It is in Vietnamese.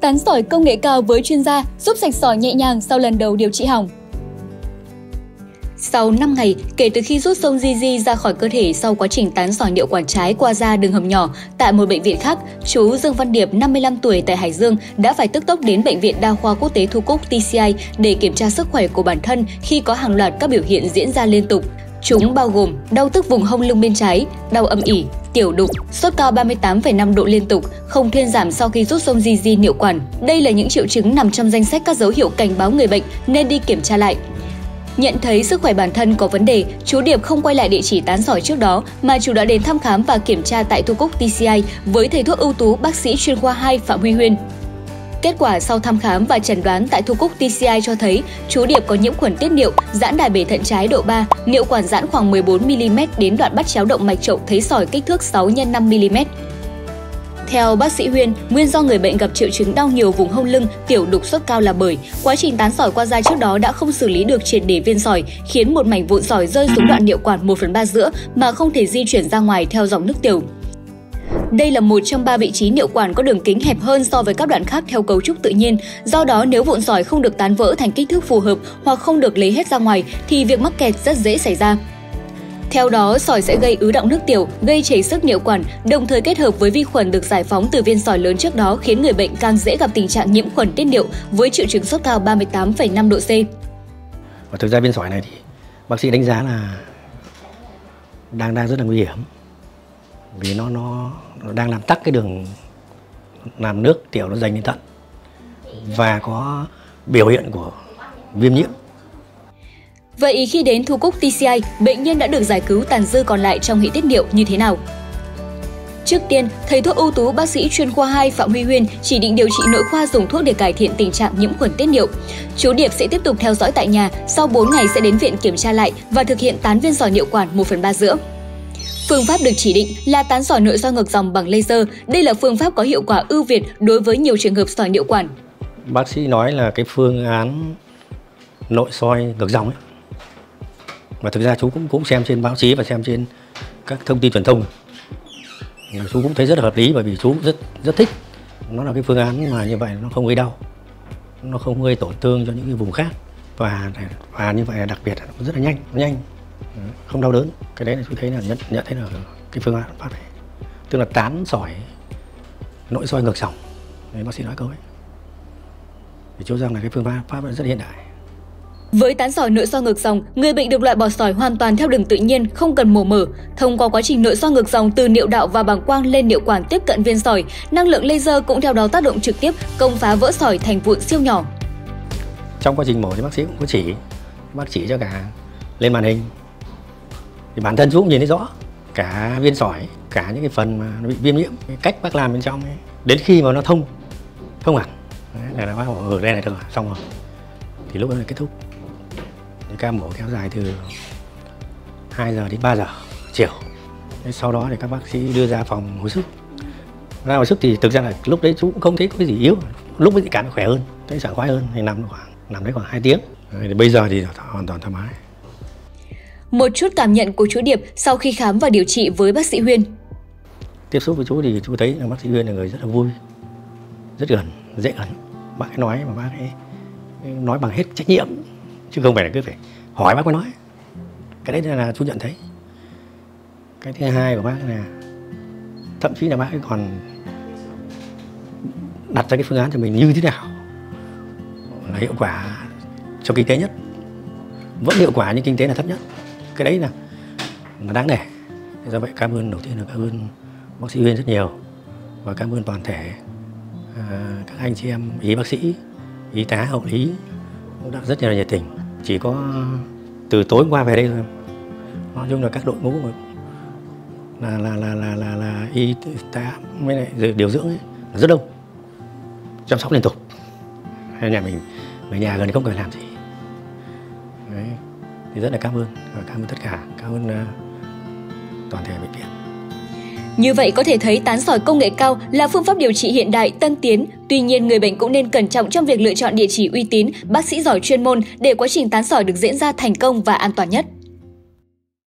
Tán sỏi công nghệ cao với chuyên gia giúp sạch sỏi nhẹ nhàng sau lần đầu điều trị hỏng. Sau 5 ngày kể từ khi rút sông Gigi ra khỏi cơ thể sau quá trình tán sỏi niệu quản trái qua da đường hầm nhỏ tại một bệnh viện khác, chú Dương Văn Điệp, 55 tuổi tại Hải Dương đã phải tức tốc đến bệnh viện đa khoa quốc tế Thu Cúc TCI để kiểm tra sức khỏe của bản thân khi có hàng loạt các biểu hiện diễn ra liên tục. Chúng bao gồm đau tức vùng hông lưng bên trái, đau âm ỉ, tiểu đục, sốt cao 38,5 độ liên tục, không thuyên giảm sau khi rút sông di niệu quản. Đây là những triệu chứng nằm trong danh sách các dấu hiệu cảnh báo người bệnh nên đi kiểm tra lại. Nhận thấy sức khỏe bản thân có vấn đề, chú Điệp không quay lại địa chỉ tán sỏi trước đó mà chú đã đến thăm khám và kiểm tra tại Thu Cúc TCI với thầy thuốc ưu tú bác sĩ chuyên khoa 2 Phạm Huy Huyên. Kết quả sau thăm khám và chẩn đoán tại Thu Cúc TCI cho thấy chú Điệp có nhiễm khuẩn tiết niệu, giãn đài bể thận trái độ 3, niệu quản giãn khoảng 14 mm đến đoạn bắt chéo động mạch trậu thấy sỏi kích thước 6 x 5 mm. Theo bác sĩ Huyên, nguyên do người bệnh gặp triệu chứng đau nhiều vùng hông lưng, tiểu đục suất cao là bởi quá trình tán sỏi qua da trước đó đã không xử lý được triệt để viên sỏi, khiến một mảnh vụn sỏi rơi xuống đoạn niệu quản 1 phần 3 giữa mà không thể di chuyển ra ngoài theo dòng nước tiểu. Đây là một trong ba vị trí niệu quản có đường kính hẹp hơn so với các đoạn khác theo cấu trúc tự nhiên. Do đó, nếu vụn sỏi không được tán vỡ thành kích thước phù hợp hoặc không được lấy hết ra ngoài, thì việc mắc kẹt rất dễ xảy ra. Theo đó, sỏi sẽ gây ứ động nước tiểu, gây chảy sức niệu quản, đồng thời kết hợp với vi khuẩn được giải phóng từ viên sỏi lớn trước đó khiến người bệnh càng dễ gặp tình trạng nhiễm khuẩn tiết niệu với triệu chứng sốt cao 38,5 độ C. Và thực ra viên sỏi này thì bác sĩ đánh giá là đang đang rất là nguy hiểm vì nó nó, nó đang làm tắc cái đường làm nước tiểu nó dành lên thận và có biểu hiện của viêm nhiễm Vậy khi đến Thu Cúc TCI, bệnh nhân đã được giải cứu tàn dư còn lại trong hệ tiết niệu như thế nào? Trước tiên, thầy thuốc ưu tú bác sĩ chuyên khoa 2 Phạm Huy Huyên chỉ định điều trị nội khoa dùng thuốc để cải thiện tình trạng nhiễm khuẩn tiết niệu. Chú Điệp sẽ tiếp tục theo dõi tại nhà, sau 4 ngày sẽ đến viện kiểm tra lại và thực hiện tán viên giò niệu quản 1 phần 3 giữa. Phương pháp được chỉ định là tán sỏi nội soi ngược dòng bằng laser. Đây là phương pháp có hiệu quả ưu việt đối với nhiều trường hợp sỏi niệu quản. Bác sĩ nói là cái phương án nội soi ngược dòng ấy và thực ra chú cũng cũng xem trên báo chí và xem trên các thông tin truyền thông chú cũng thấy rất là hợp lý bởi vì chú rất rất thích nó là cái phương án mà như vậy nó không gây đau, nó không gây tổn thương cho những cái vùng khác và và như vậy là đặc biệt là nó rất là nhanh nhanh không đau đớn cái đấy là chú thấy là nhận nhận thấy là cái phương án pháp này tức là tán sỏi nội soi ngược dòng đấy bác sĩ nói câu ấy thì chú rằng là cái phương pháp pháp rất hiện đại với tán sỏi nội soi ngược dòng, người bệnh được loại bỏ sỏi hoàn toàn theo đường tự nhiên, không cần mổ mở. Thông qua quá trình nội soi ngược dòng từ niệu đạo và bàng quang lên niệu quản tiếp cận viên sỏi, năng lượng laser cũng theo đó tác động trực tiếp công phá vỡ sỏi thành vụn siêu nhỏ. Trong quá trình mổ thì bác sĩ cũng có chỉ, bác chỉ cho cả lên màn hình. Thì bản thân chú cũng nhìn thấy rõ cả viên sỏi, cả những cái phần mà nó bị viêm nhiễm, cái cách bác làm bên trong ấy. Đến khi mà nó thông, thông hẳn, là bác bảo ở đây này được rồi, xong rồi. Thì lúc đó là kết thúc. Ca mổ kéo dài từ 2 giờ đến 3 giờ chiều. Sau đó thì các bác sĩ đưa ra phòng hồi sức. Ra hồi sức thì thực ra là lúc đấy chú cũng không thấy có cái gì yếu lúc ấy thì cảm khỏe hơn thấy sảng khoái hơn thì nằm khoảng nằm đấy khoảng 2 tiếng. Thì bây giờ thì hoàn toàn thoải mái một chút cảm nhận của chú Điệp sau khi khám và điều trị với bác sĩ Huyên. Tiếp xúc với chú thì chú thấy là bác sĩ Huyên là người rất là vui, rất gần, dễ gần bác ấy nói mà bác ấy nói bằng hết trách nhiệm, chứ không phải là cứ phải hỏi bác mới nói. Cái đấy là chú nhận thấy. Cái thứ hai của bác là thậm chí là bác ấy còn đặt ra cái phương án cho mình như thế nào là hiệu quả cho kinh tế nhất. Vẫn hiệu quả nhưng kinh tế là thấp nhất cái đấy là là đáng để do vậy cảm ơn đầu tiên là cảm ơn bác sĩ huyên rất nhiều và cảm ơn toàn thể à, các anh chị em y bác sĩ y tá hậu lý cũng đã rất là nhiệt tình. Chỉ có từ tối qua về đây thôi. Nói chung là các đội ngũ là là là là là, là y tá với lại điều dưỡng ấy, rất đông chăm sóc liên tục. Nhà mình người nhà gần không cần làm gì thì rất là cảm ơn và cảm ơn tất cả cảm ơn uh, toàn thể bệnh viện như vậy có thể thấy tán sỏi công nghệ cao là phương pháp điều trị hiện đại, tân tiến. Tuy nhiên, người bệnh cũng nên cẩn trọng trong việc lựa chọn địa chỉ uy tín, bác sĩ giỏi chuyên môn để quá trình tán sỏi được diễn ra thành công và an toàn nhất.